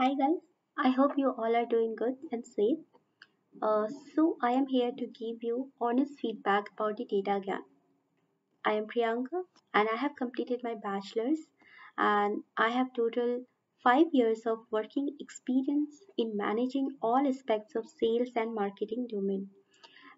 Hi guys, I hope you all are doing good and safe. Uh, so I am here to give you honest feedback about the data Gyan. I am Priyanka and I have completed my bachelor's and I have total 5 years of working experience in managing all aspects of sales and marketing domain.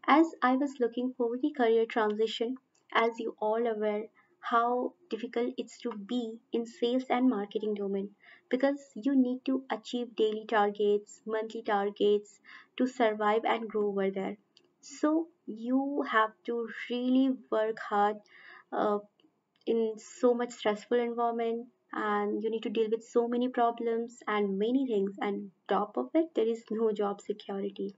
As I was looking for the career transition, as you all aware how difficult it's to be in sales and marketing domain because you need to achieve daily targets, monthly targets to survive and grow over there. So you have to really work hard uh, in so much stressful environment and you need to deal with so many problems and many things. And top of it there is no job security.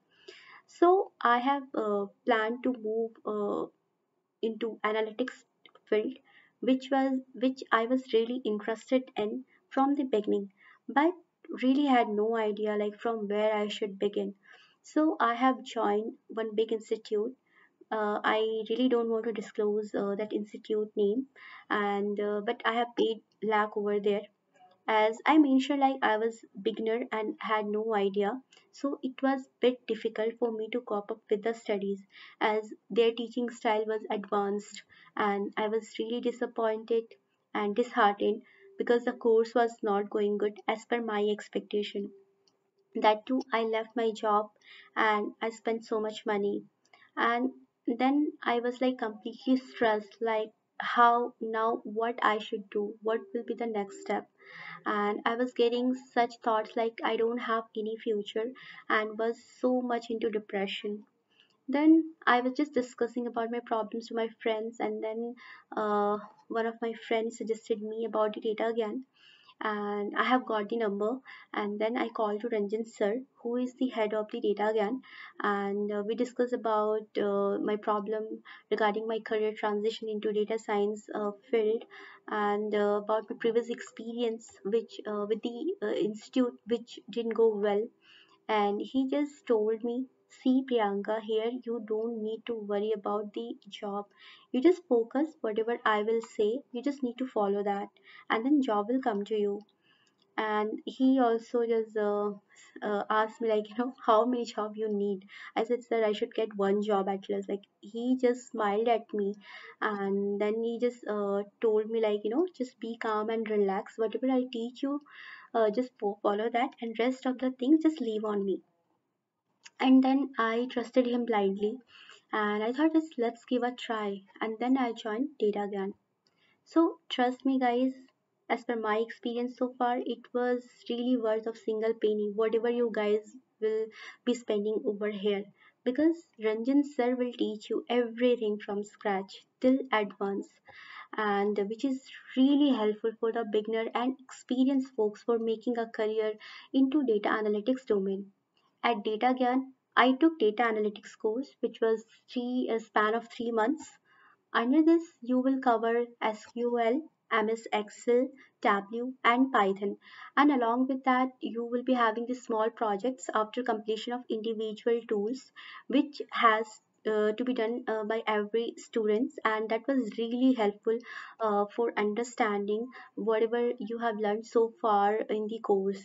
So I have uh, planned to move uh, into analytics field, which was which I was really interested in from the beginning, but really had no idea like from where I should begin. So I have joined one big institute. Uh, I really don't want to disclose uh, that institute name, and uh, but I have paid lakh over there as I mentioned, like I was beginner and had no idea, so it was bit difficult for me to cope up with the studies as their teaching style was advanced and I was really disappointed and disheartened because the course was not going good as per my expectation. That too, I left my job and I spent so much money and then I was like completely stressed like how now what I should do, what will be the next step and I was getting such thoughts like I don't have any future and was so much into depression. Then I was just discussing about my problems to my friends, and then uh, one of my friends suggested me about the data Gyan, and I have got the number. And then I called to Ranjan sir, who is the head of the data Gyan, and uh, we discussed about uh, my problem regarding my career transition into data science uh, field, and uh, about my previous experience, which uh, with the institute, which didn't go well and he just told me see priyanka here you don't need to worry about the job. You just focus whatever i will say you just need to follow that and then job will come to you. And he also just uh, uh, asked me like you know how many job you need? I said sir i should get one job at least. Like he just smiled at me and then he just uh, told me like you know just be calm and relax. Whatever i teach you uh, just follow that and rest of the things just leave on me and then i trusted him blindly. And i thought just let's give a try. And then i joined DataGyan so trust me guys as per my experience so far it was really worth of single penny whatever you guys will be spending over here. Because ranjan sir will teach you everything from scratch till advanced and which is really helpful for the beginner and experienced folks for making a career into data analytics domain at DataGyan, I took data analytics course, which was three a span of three months. Under this, you will cover SQL, MS Excel, Tableau, and Python. And along with that, you will be having the small projects after completion of individual tools, which has uh, to be done uh, by every students and that was really helpful uh, for understanding whatever you have learned so far in the course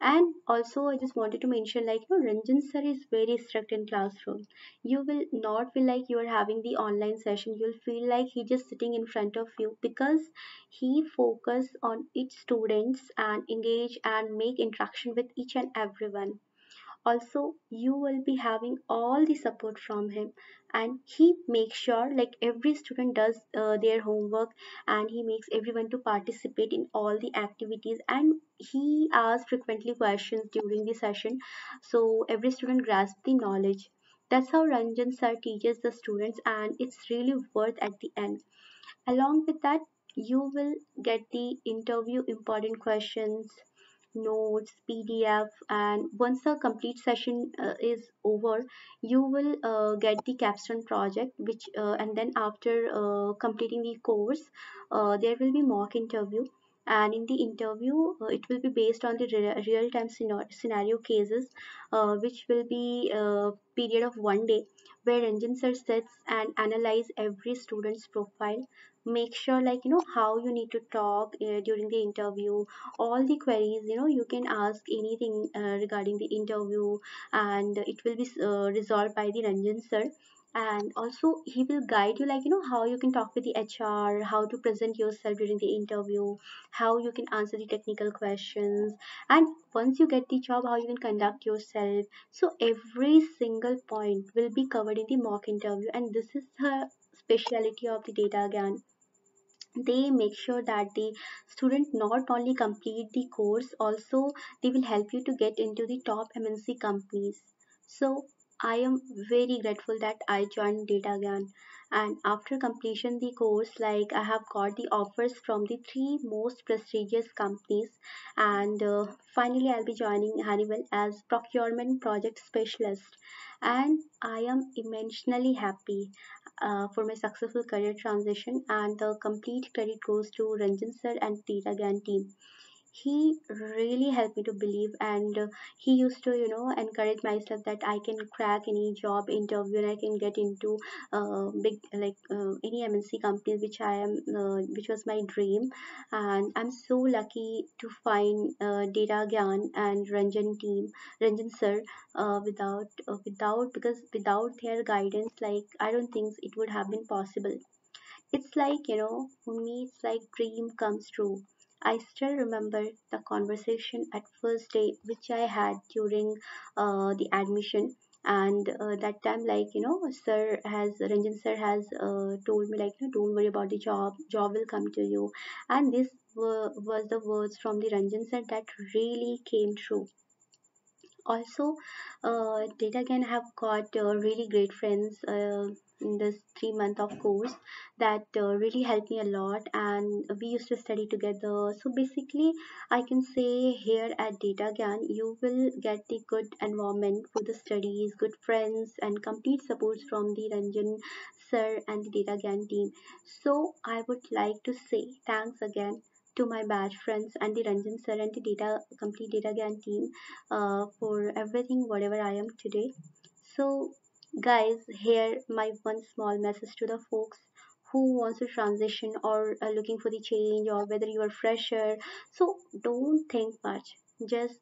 and also i just wanted to mention like you know ranjan sir is very strict in classroom. You will not feel like you are having the online session. You'll feel like he just sitting in front of you because he focus on each students and engage and make interaction with each and everyone also you will be having all the support from him. And he makes sure like every student does uh, their homework and he makes everyone to participate in all the activities. And he asks frequently questions during the session. So every student grasps the knowledge. That's how ranjan sir teaches the students and it's really worth at the end. Along with that you will get the interview important questions notes, PDF, and once the complete session uh, is over, you will uh, get the capstone project. Which uh, and then after uh, completing the course, uh, there will be mock interview. And in the interview, uh, it will be based on the re- real-time scenario cases, which will be a period of one day, where engine sets and analyze every student's profile make sure like you know how you need to talk uh, during the interview. All the queries you know you can ask anything uh, regarding the interview and it will be uh, resolved by the ranjan sir. And also he will guide you like you know how you can talk with the hr how to present yourself during the interview how you can answer the technical questions. And once you get the job how you can conduct yourself. So every single point will be covered in the mock interview. And this is the speciality of the data Gyan they make sure that the student not only complete the course also they will help you to get into the top mnc companies. So i am very grateful that i joined datagyan. And after completion the course like i have got the offers from the three most prestigious companies. And uh, finally i'll be joining honeywell as procurement project specialist. And i am immensely happy uh, for my successful career transition and the complete credit goes to Ranjan sir and Data Gyan team he really helped me to believe and uh, he used to you know encourage myself that i can crack any job interview and i can get into uh, big like uh, any mnc company which i am uh, which was my dream and i'm so lucky to find uh, data gyan and ranjan team ranjan sir uh, without uh, without because without their guidance like i don't think it would have been possible it's like, you know, for me, it's like dream comes true. I still remember the conversation at first day which I had during uh, the admission. And uh, that time like you know sir has ranjan sir has uh, told me like you know, don't worry about the job. Job will come to you. And this were, was the words from the ranjan sir that really came true. Also uh, data Gyan have got uh, really great friends uh, in this three month of course that uh, really helped me a lot. And we used to study together. So basically i can say here at data Gyan, you will get the good environment for the studies good friends and complete support from the ranjan sir and the data Gyan team. So i would like to say thanks again to my batch friends and the Ranjan sir and the data complete data Gyan team uh, for everything whatever I am today. So guys, here my one small message to the folks who wants to transition or uh, looking for the change or whether you are fresher. So don't think much. Just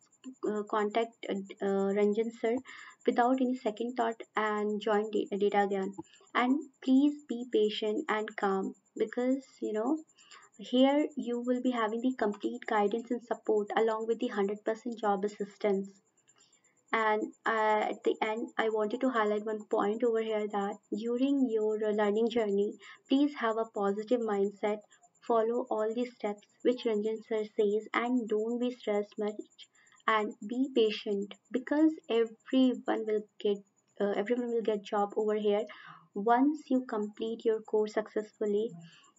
uh, contact uh, uh, Ranjan sir without any second thought and join da- data Gyan And please be patient and calm because you know here you will be having the complete guidance and support along with the 100% job assistance. And uh, at the end, I wanted to highlight one point over here that during your learning journey, please have a positive mindset, follow all the steps which Ranjan sir says, and don't be stressed much and be patient because everyone will get uh, everyone will get job over here once you complete your course successfully.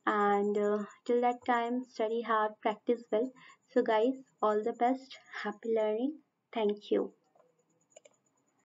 And uh, till that time study hard practice well. So guys all the best. Happy learning. Thank you